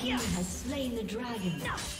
Team has slain the dragon. Shut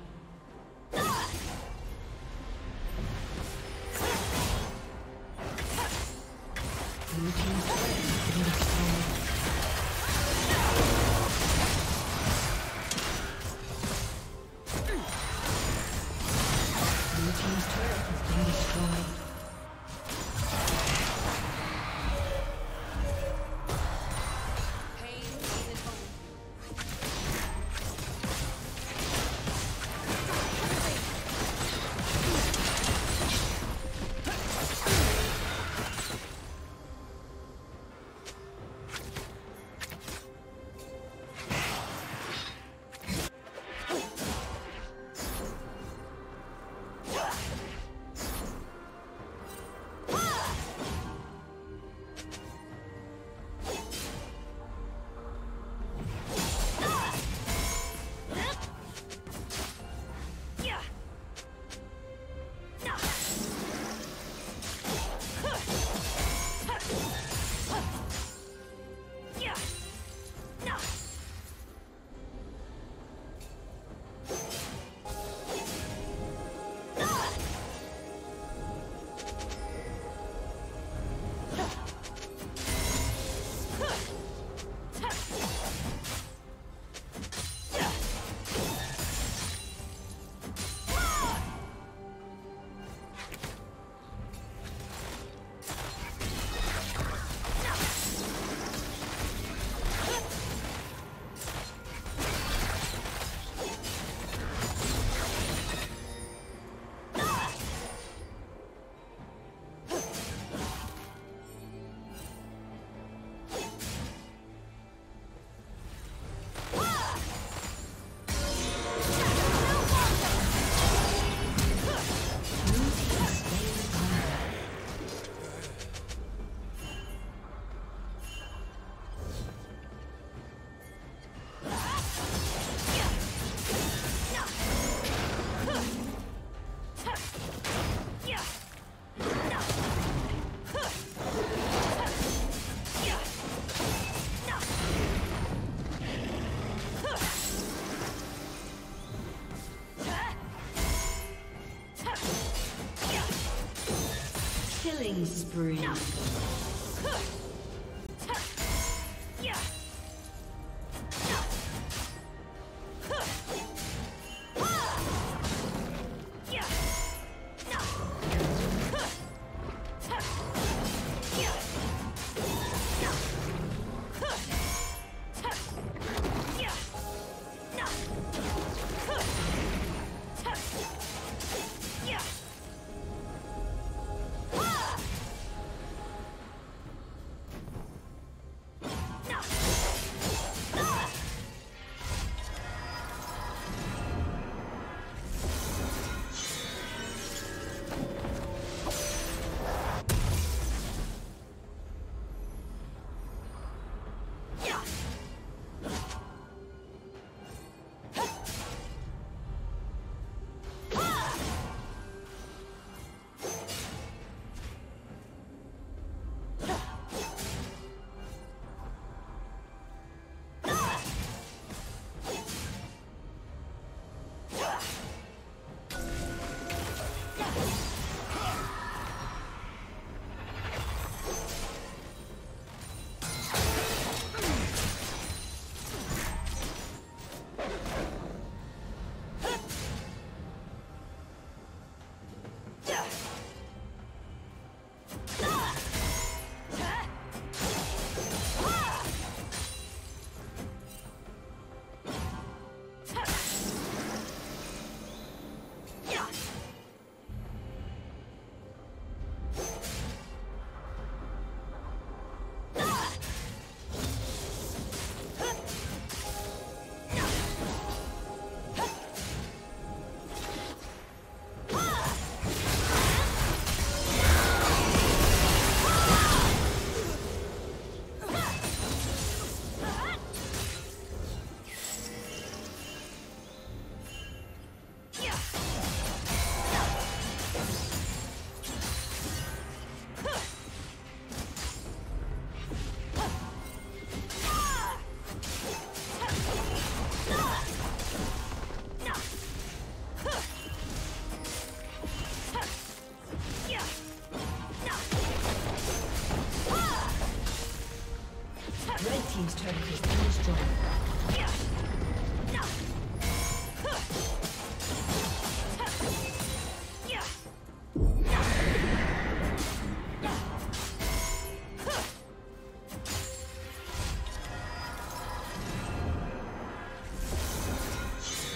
Killing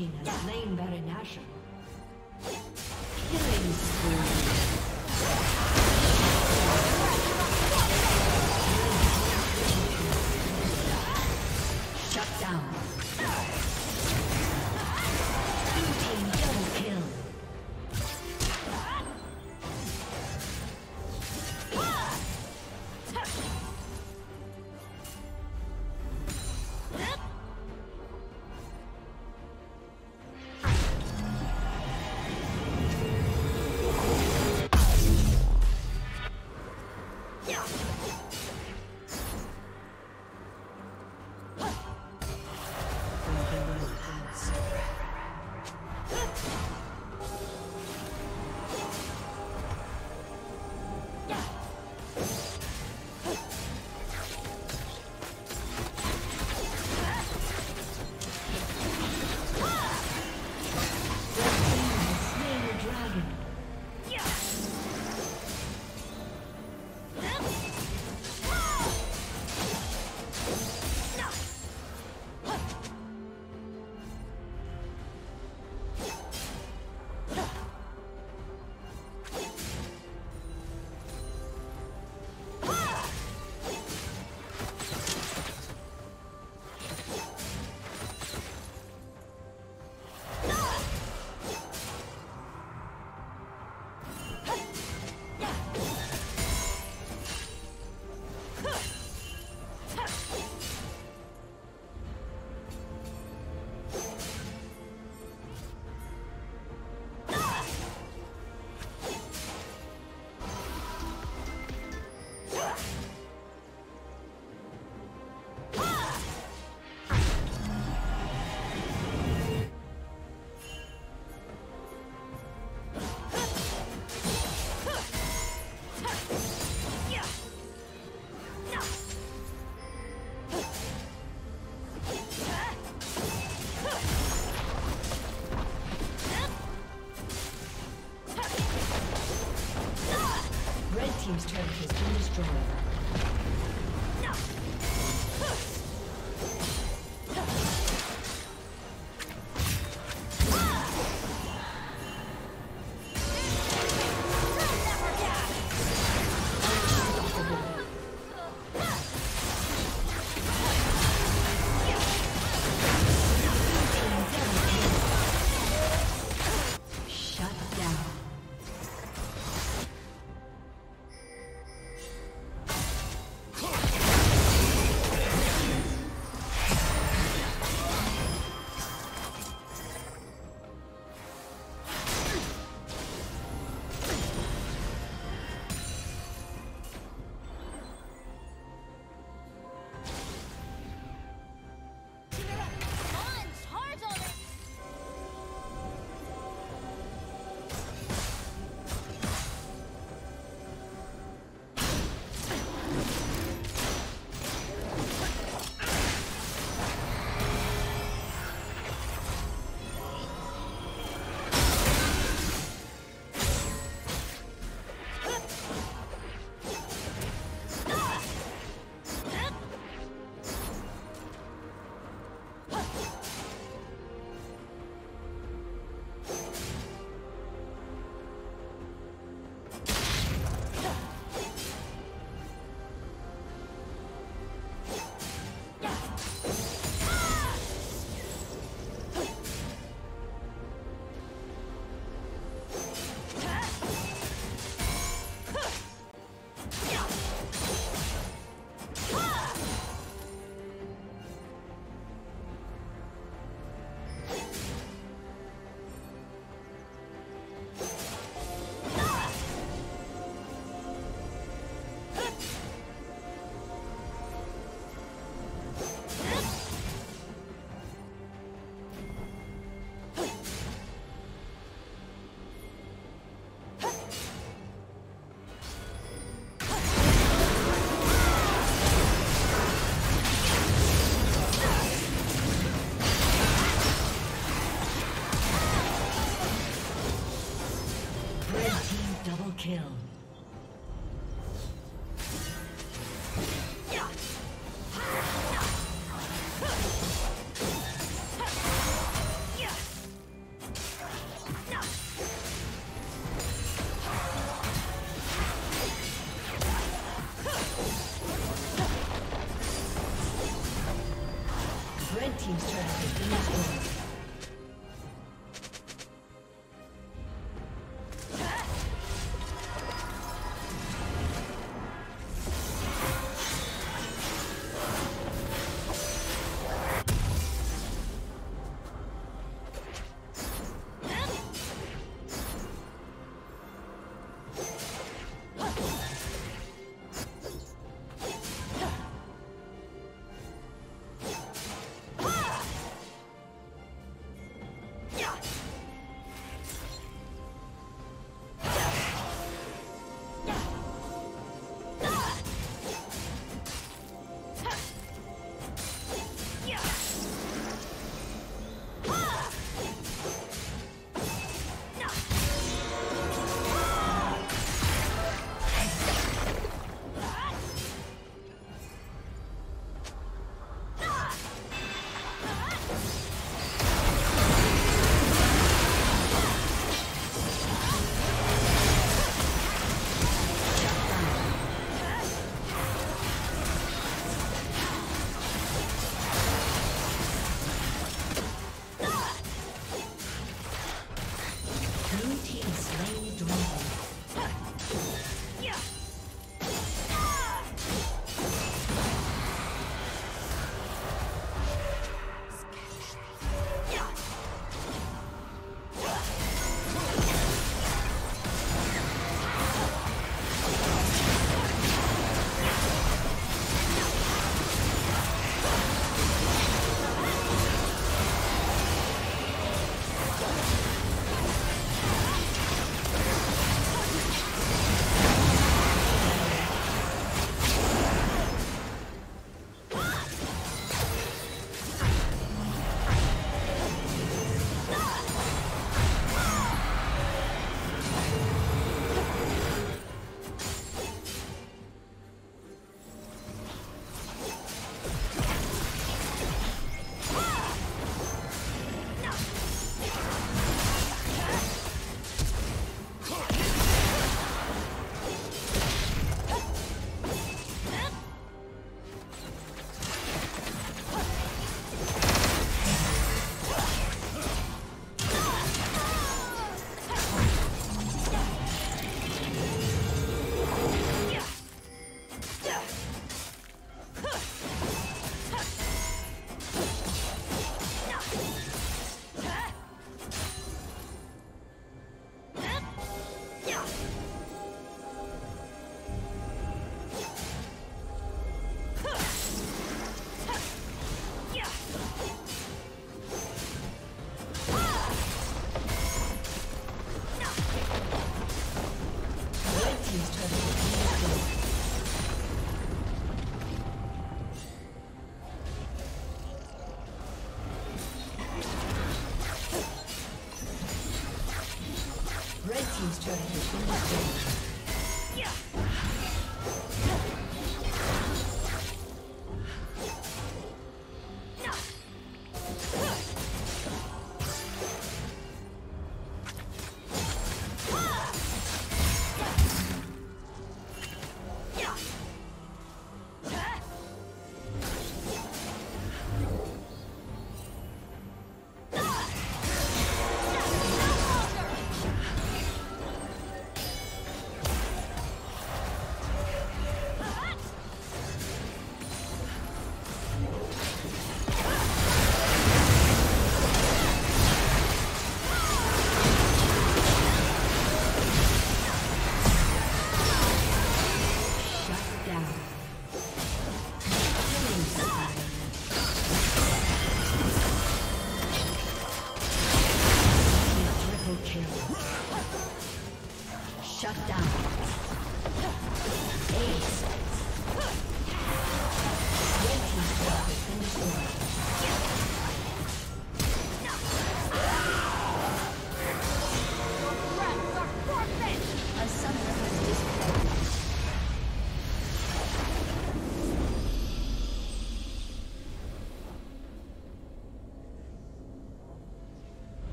team has slain Baron